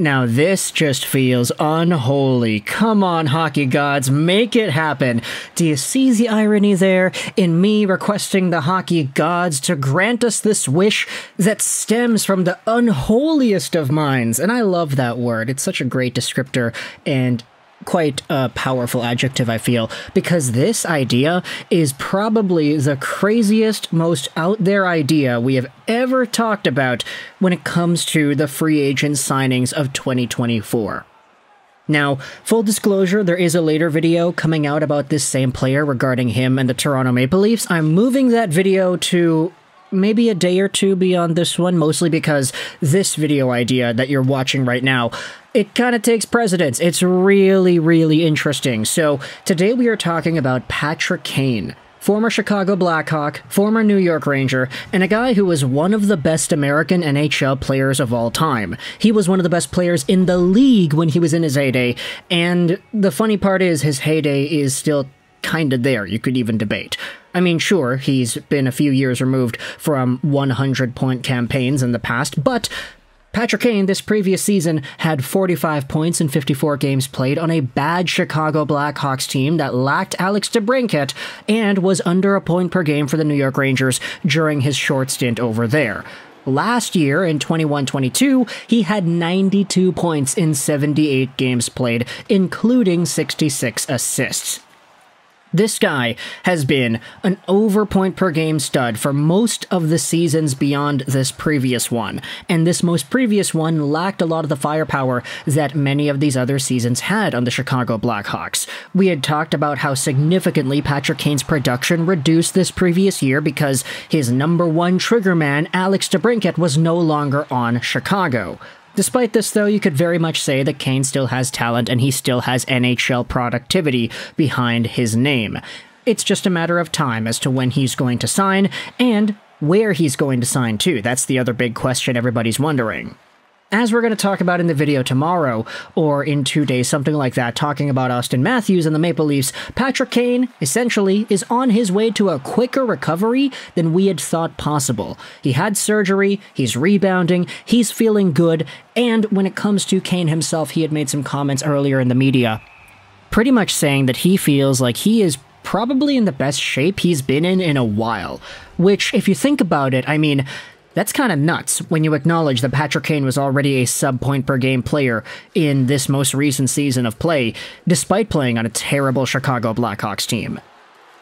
Now, this just feels unholy. Come on, hockey gods, make it happen. Do you see the irony there in me requesting the hockey gods to grant us this wish that stems from the unholiest of minds? And I love that word. It's such a great descriptor and quite a powerful adjective, I feel, because this idea is probably the craziest, most out there idea we have ever talked about when it comes to the free agent signings of 2024. Now, full disclosure, there is a later video coming out about this same player regarding him and the Toronto Maple Leafs. I'm moving that video to maybe a day or two beyond this one, mostly because this video idea that you're watching right now it kind of takes precedence. It's really, really interesting. So, today we are talking about Patrick Kane, former Chicago Blackhawk, former New York Ranger, and a guy who was one of the best American NHL players of all time. He was one of the best players in the league when he was in his heyday, and the funny part is his heyday is still kinda there, you could even debate. I mean, sure, he's been a few years removed from 100 point campaigns in the past, but Patrick Kane this previous season had 45 points in 54 games played on a bad Chicago Blackhawks team that lacked Alex DeBrincat and was under a point per game for the New York Rangers during his short stint over there. Last year, in 21 22, he had 92 points in 78 games played, including 66 assists. This guy has been an over point per game stud for most of the seasons beyond this previous one, and this most previous one lacked a lot of the firepower that many of these other seasons had on the Chicago Blackhawks. We had talked about how significantly Patrick Kane's production reduced this previous year because his number one triggerman, Alex DeBrincat, was no longer on Chicago. Despite this, though, you could very much say that Kane still has talent and he still has NHL productivity behind his name. It's just a matter of time as to when he's going to sign and where he's going to sign to. That's the other big question everybody's wondering as we're going to talk about in the video tomorrow, or in two days, something like that, talking about Auston Matthews and the Maple Leafs, Patrick Kane, essentially, is on his way to a quicker recovery than we had thought possible. He had surgery, he's rebounding, he's feeling good, and when it comes to Kane himself, he had made some comments earlier in the media, pretty much saying that he feels like he is probably in the best shape he's been in in a while. Which, if you think about it, I mean, that's kind of nuts when you acknowledge that Patrick Kane was already a sub point per game player in this most recent season of play, despite playing on a terrible Chicago Blackhawks team.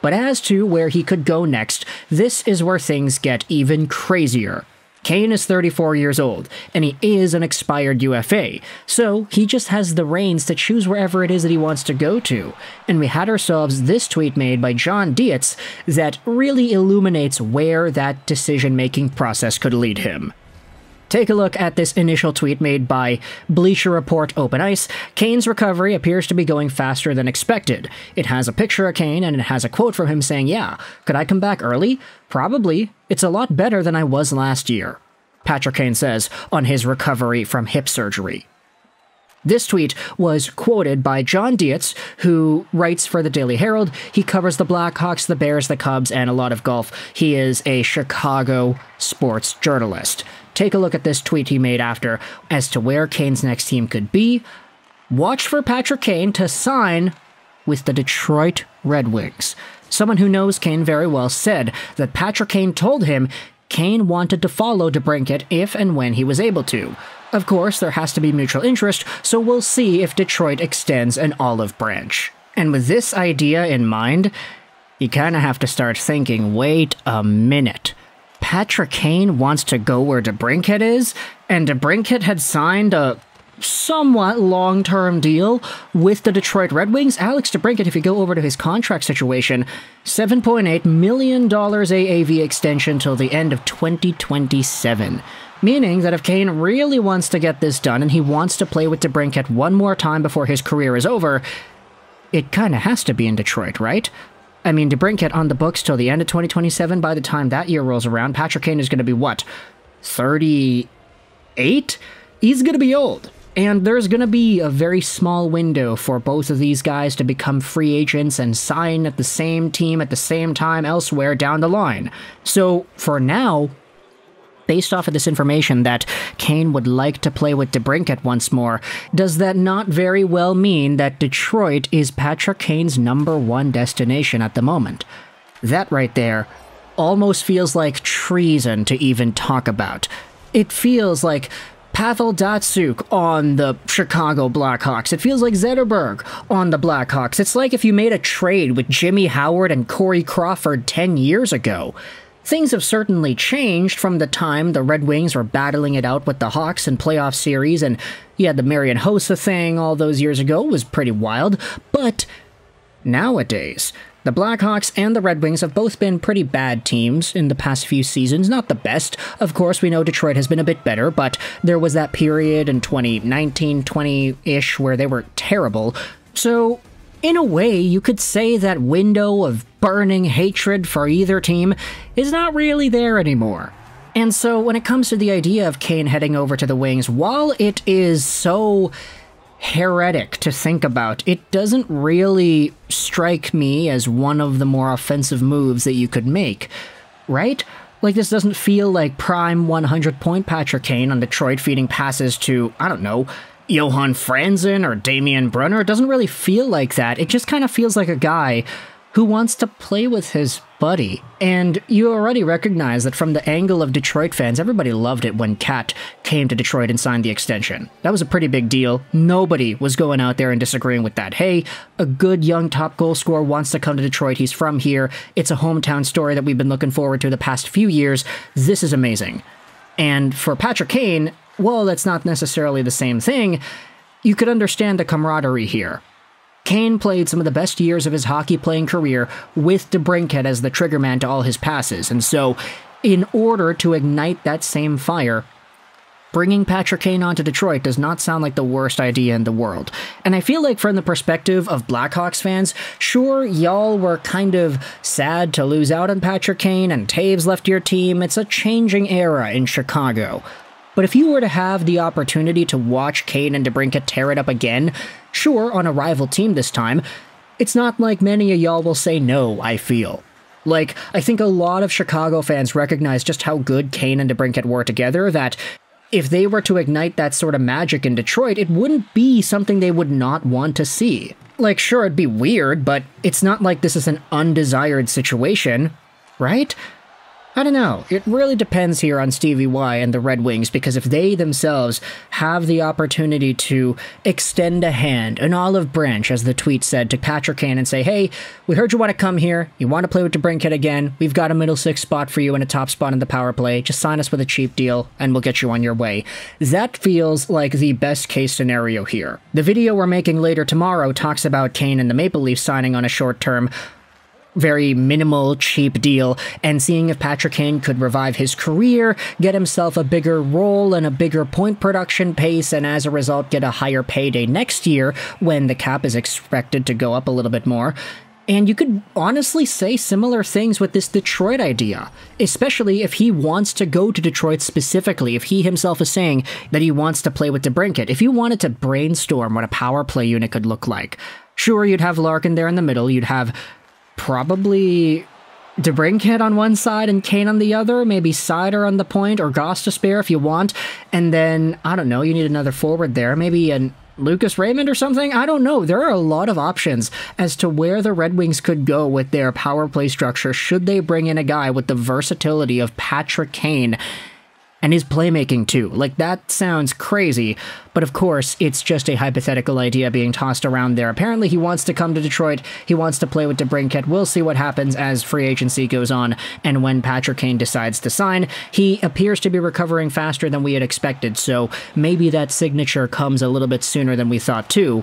But as to where he could go next, this is where things get even crazier. Kane is 34 years old, and he is an expired UFA, so he just has the reins to choose wherever it is that he wants to go to. And we had ourselves this tweet made by John Dietz that really illuminates where that decision making process could lead him. Take a look at this initial tweet made by Bleacher Report Open Ice. Kane's recovery appears to be going faster than expected. It has a picture of Kane and it has a quote from him saying, Yeah, could I come back early? Probably. It's a lot better than I was last year. Patrick Kane says on his recovery from hip surgery. This tweet was quoted by John Dietz, who writes for the Daily Herald. He covers the Blackhawks, the Bears, the Cubs, and a lot of golf. He is a Chicago sports journalist. Take a look at this tweet he made after as to where Kane's next team could be. Watch for Patrick Kane to sign with the Detroit Red Wings. Someone who knows Kane very well said that Patrick Kane told him Kane wanted to follow DeBrincat if and when he was able to. Of course, there has to be mutual interest, so we'll see if Detroit extends an olive branch. And with this idea in mind, you kinda have to start thinking wait a minute. Patrick Kane wants to go where DeBrincat is, and DeBrincat had signed a somewhat long-term deal with the Detroit Red Wings. Alex DeBrincat, if you go over to his contract situation, $7.8 million AAV extension till the end of 2027. Meaning that if Kane really wants to get this done and he wants to play with DeBrincat one more time before his career is over, it kind of has to be in Detroit, right? I mean, DeBrincat on the books till the end of 2027. By the time that year rolls around, Patrick Kane is going to be what? 38? He's going to be old. And there's going to be a very small window for both of these guys to become free agents and sign at the same team at the same time elsewhere down the line. So, for now, based off of this information that Kane would like to play with DeBrincat once more, does that not very well mean that Detroit is Patrick Kane's number one destination at the moment? That right there almost feels like treason to even talk about. It feels like Pavel Datsyuk on the Chicago Blackhawks. It feels like Zetterberg on the Blackhawks. It's like if you made a trade with Jimmy Howard and Corey Crawford 10 years ago. Things have certainly changed from the time the Red Wings were battling it out with the Hawks in playoff series, and you had the Marian Hossa thing all those years ago was pretty wild, but nowadays, the Blackhawks and the Red Wings have both been pretty bad teams in the past few seasons. Not the best. Of course, we know Detroit has been a bit better, but there was that period in 2019 20 ish where they were terrible. So, in a way, you could say that window of burning hatred for either team is not really there anymore. And so, when it comes to the idea of Kane heading over to the Wings, while it is so heretic to think about, it doesn't really strike me as one of the more offensive moves that you could make, right? Like, this doesn't feel like prime 100 point Patrick Kane on Detroit feeding passes to, I don't know, Johan Franzen or Damien Brunner. It doesn't really feel like that. It just kind of feels like a guy who wants to play with his buddy. And you already recognize that from the angle of Detroit fans, everybody loved it when Cat came to Detroit and signed the extension. That was a pretty big deal. Nobody was going out there and disagreeing with that. Hey, a good young top goal scorer wants to come to Detroit. He's from here. It's a hometown story that we've been looking forward to the past few years. This is amazing. And for Patrick Kane, well, that's not necessarily the same thing. You could understand the camaraderie here. Kane played some of the best years of his hockey playing career with DeBrincat as the triggerman to all his passes, and so, in order to ignite that same fire, bringing Patrick Kane onto Detroit does not sound like the worst idea in the world. And I feel like, from the perspective of Blackhawks fans, sure, y'all were kind of sad to lose out on Patrick Kane and Toews left your team. It's a changing era in Chicago. But if you were to have the opportunity to watch Kane and DeBrincat tear it up again, sure, on a rival team this time, it's not like many of y'all will say no, I feel. Like, I think a lot of Chicago fans recognize just how good Kane and DeBrincat were together, that if they were to ignite that sort of magic in Detroit, it wouldn't be something they would not want to see. Like, sure, it'd be weird, but it's not like this is an undesired situation, right? I don't know. It really depends here on Stevie Y and the Red Wings because if they themselves have the opportunity to extend a hand, an olive branch, as the tweet said, to Patrick Kane and say, hey, we heard you want to come here. You want to play with DeBrincat again. We've got a middle six spot for you and a top spot in the power play. Just sign us with a cheap deal and we'll get you on your way. That feels like the best case scenario here. The video we're making later tomorrow talks about Kane and the Maple Leafs signing on a short term very minimal, cheap deal, and seeing if Patrick Kane could revive his career, get himself a bigger role and a bigger point production pace, and as a result, get a higher payday next year when the cap is expected to go up a little bit more. And you could honestly say similar things with this Detroit idea, especially if he wants to go to Detroit specifically, if he himself is saying that he wants to play with DeBrincat. If you wanted to brainstorm what a power play unit could look like, sure, you'd have Larkin there in the middle, you'd have probably DeBrincat on one side and Kane on the other, maybe Seider on the point or Gostisbehere if you want, and then I don't know, you need another forward there, maybe an Lucas Raymond or something? I don't know. There are a lot of options as to where the Red Wings could go with their power play structure should they bring in a guy with the versatility of Patrick Kane and his playmaking too. Like, that sounds crazy, but of course, it's just a hypothetical idea being tossed around there. Apparently, he wants to come to Detroit, he wants to play with DeBrincat. We'll see what happens as free agency goes on, and when Patrick Kane decides to sign. He appears to be recovering faster than we had expected, so maybe that signature comes a little bit sooner than we thought too.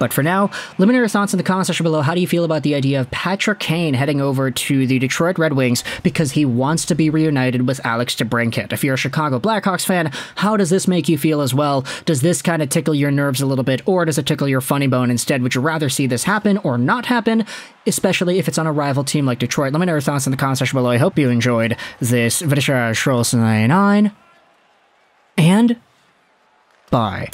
But for now, let me know your thoughts in the comment section below. How do you feel about the idea of Patrick Kane heading over to the Detroit Red Wings because he wants to be reunited with Alex DeBrincat? If you're a Chicago Blackhawks fan, how does this make you feel as well? Does this kind of tickle your nerves a little bit, or does it tickle your funny bone instead? Would you rather see this happen or not happen? Especially if it's on a rival team like Detroit. Let me know your thoughts in the comment section below. I hope you enjoyed this video. 99 and bye.